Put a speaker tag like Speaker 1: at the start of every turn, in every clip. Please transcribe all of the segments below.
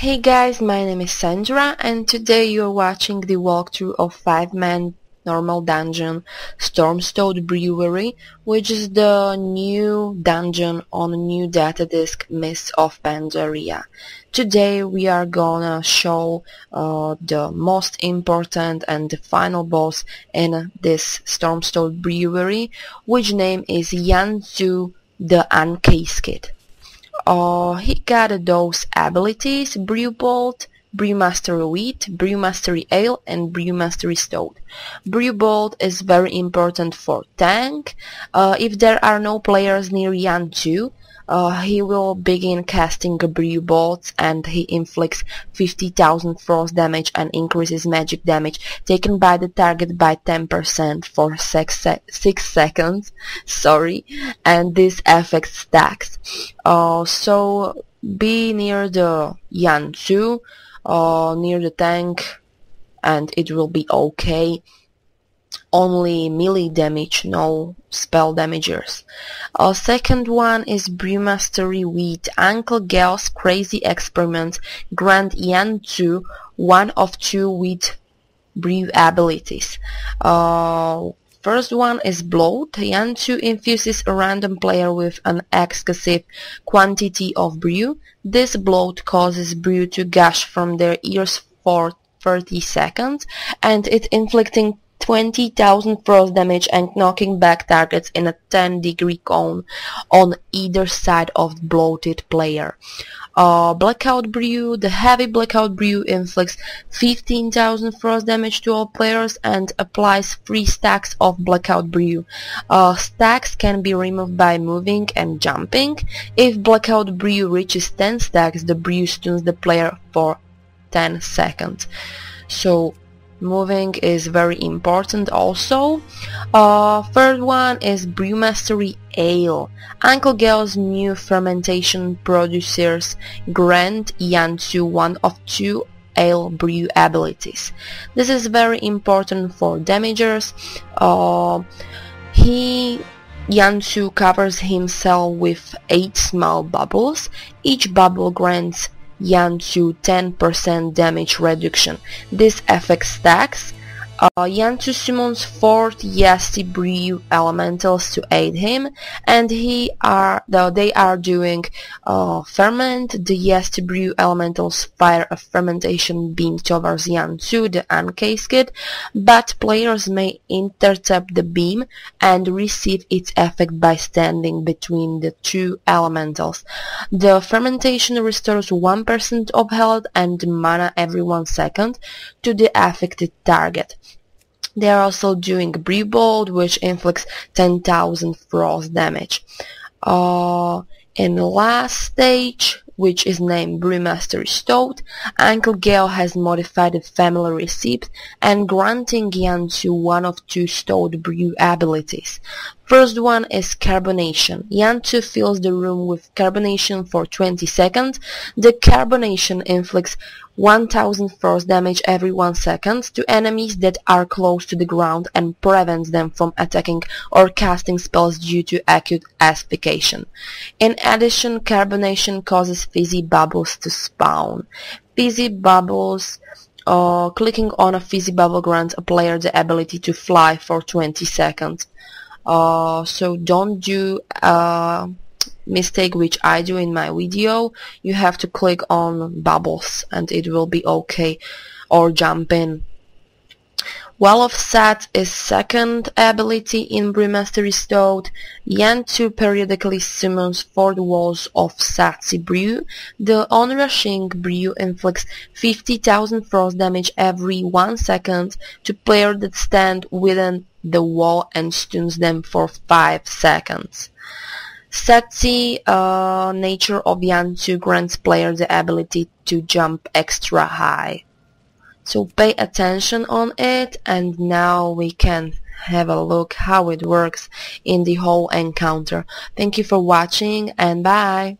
Speaker 1: Hey guys, my name is Sandra and today you're watching the walkthrough of 5-man normal dungeon Stormstout Brewery which is the new dungeon on new data disk Mists of Pandaria. Today we are gonna show uh, the most important and the final boss in this Stormstout Brewery which name is Yan Zhu the Uncasked. Uh, he got those abilities, Brew Bolt, Brew Mastery Wheat, Brew Mastery Ale and Brew Mastery Stout. Brew Bolt is very important for tank. Uh, if there are no players near Yan Zhu, uh, he will begin casting brew bolts and he inflicts 50,000 frost damage and increases magic damage taken by the target by 10% for 6, se 6 seconds. Sorry. And this effect stacks uh, so be near the Yan Zhu uh, near the tank and it will be okay only melee damage, no spell damagers. Our second one is Brewmastery Wheat. Uncle Gao's crazy Experiment, grant Yan Zhu one of two wheat brew abilities. Uh, First one is bloat. Yan Zhu infuses a random player with an excessive quantity of brew. This bloat causes brew to gush from their ears for 30 seconds and it's inflicting 20,000 frost damage and knocking back targets in a 10 degree cone on either side of bloated player. Uh, blackout Brew, the heavy Blackout Brew inflicts 15,000 frost damage to all players and applies 3 stacks of Blackout Brew. Uh, stacks can be removed by moving and jumping. If Blackout Brew reaches 10 stacks, the brew stuns the player for 10 seconds. So moving is very important also. Uh, third one is Brewmastery Ale. Uncle Gao's new fermentation producers grant Yan Zhu one of two ale brew abilities. This is very important for damagers. Uh, he Yan Zhu covers himself with 8 small bubbles. Each bubble grants Yan Zhu 10% damage reduction. This effect stacks uh, Yan Zhu summons four Yeasty Brew elementals to aid him, and he are they are doing uh, ferment. The Yeasty Brew elementals fire a fermentation beam towards Yan Zhu, the Uncasked, but players may intercept the beam and receive its effect by standing between the two elementals. The fermentation restores 1% of health and mana every 1 second to the affected target. They are also doing Brew Bolt, which inflicts 10,000 frost damage. Uh, in the last stage, which is named Brewmaster Stout, Uncle Gao has modified the family receipt and granting Yan Zhu one of two Stout brew abilities. First one is carbonation. Yan Zhu fills the room with carbonation for 20 seconds. The carbonation inflicts 1000 force damage every 1 second to enemies that are close to the ground and prevents them from attacking or casting spells due to acute asphyxiation. In addition, carbonation causes fizzy bubbles to spawn. Fizzy bubbles uh, clicking on a fizzy bubble grants a player the ability to fly for 20 seconds. Uh, so don't do a mistake which I do in my video. You have to click on bubbles and it will be okay or jump in Well of Sat is second ability in Brewmastery Stout. Yan Zhu periodically summons four walls of Sudsy Brew. The onrushing brew inflicts 50,000 frost damage every 1 second to players that stand within the wall and stuns them for 5 seconds. Satsi uh, nature of Yan Zhu grants player the ability to jump extra high. So pay attention on it and now we can have a look how it works in the whole encounter. Thank you for watching and bye!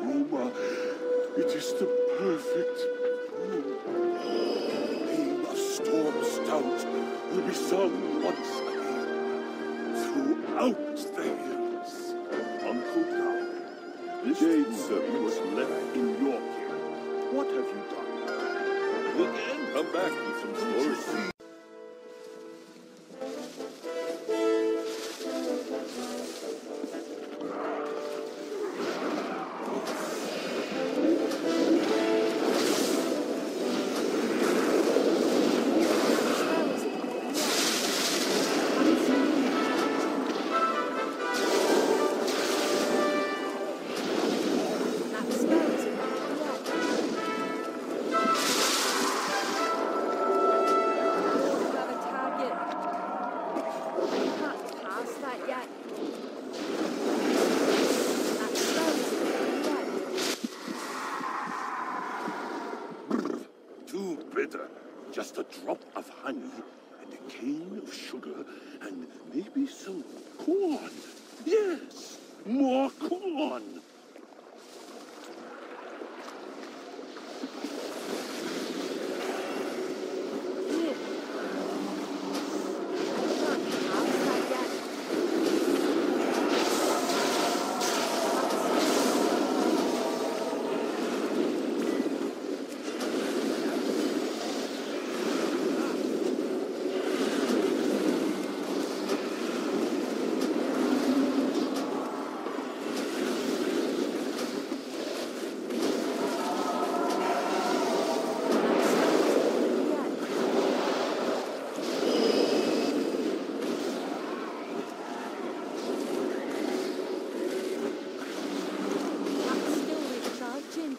Speaker 2: Aroma. It is the perfect. The name of Storm Stout will be sung once again throughout the hills. Uncle Dow, this jade serpent was left in your care. What have you done? Again, come back with some stories. Just a drop of honey and a cane of sugar and maybe some corn. Yes, more corn.
Speaker 3: Here. You can't pass that yet. That's still recharging.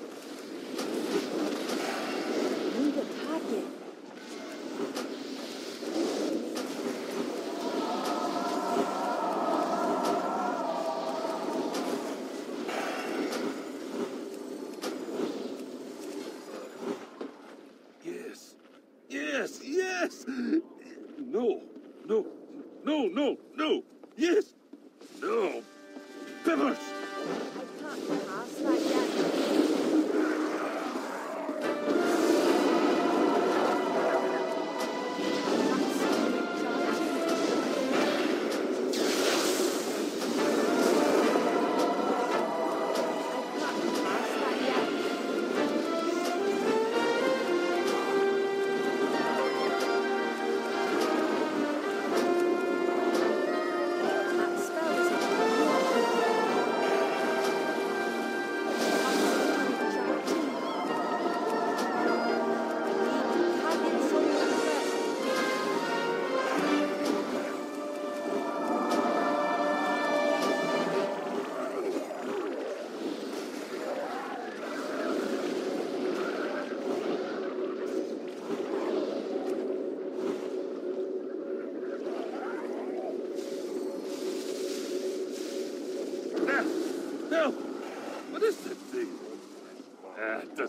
Speaker 3: Need a target.
Speaker 2: Yes, yes. No, no, no, no,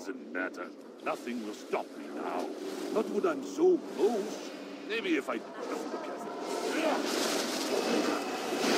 Speaker 2: doesn't matter. Nothing will stop me now. Not when I'm so close. Maybe if I just look at it.